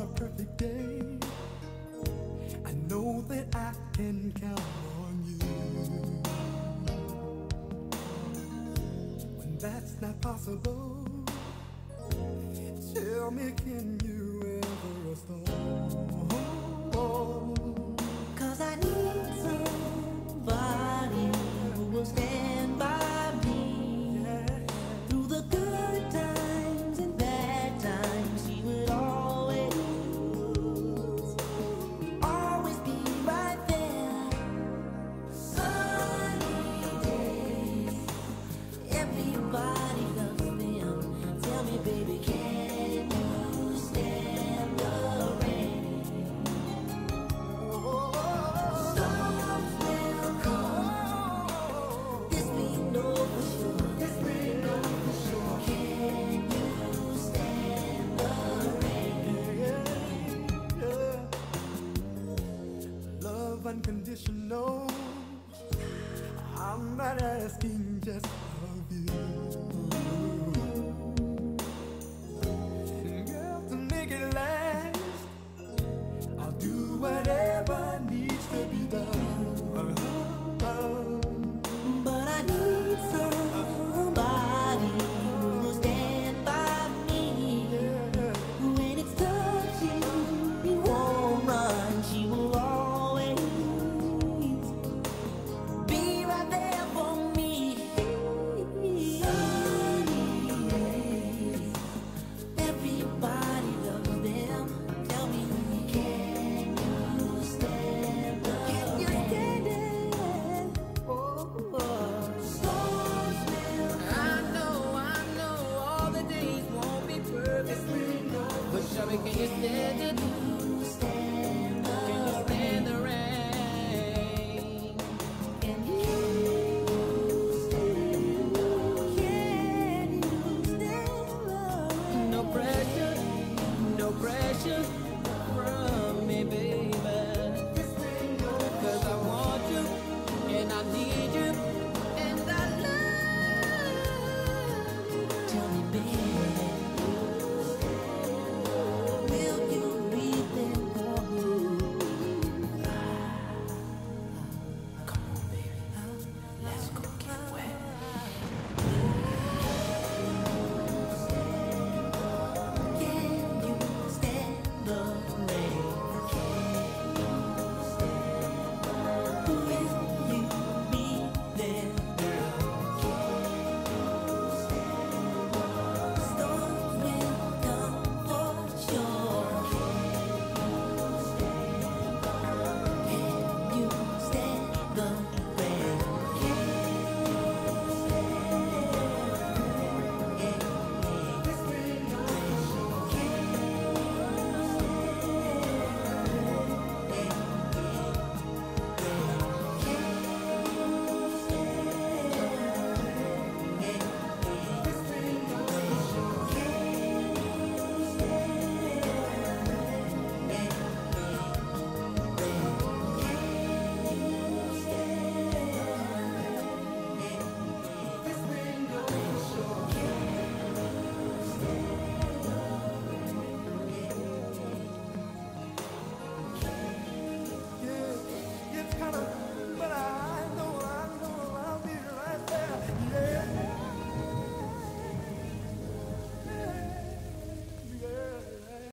a perfect day. I know that I can count on you. When that's not possible, tell me, can you ever restore? unconditional. I'm not asking just of you. can you to it?